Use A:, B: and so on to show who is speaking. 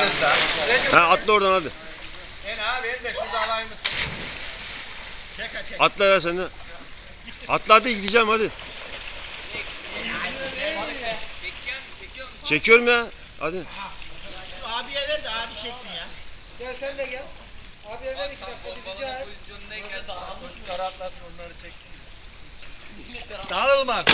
A: yanınızda.
B: Ha atla oradan hadi.
A: En abi ben de şurada alayım. Çek çek.
B: Atla ya sen de. Atla hadi gideceğim hadi. Çekiyorum ya. Hadi.
A: Abiye ver de abi çeksin ya.
C: Gel sen de gel. Abiye ver iki dakika bir rica et.
A: Yukarı atlasın onları çeksin. Dağılma.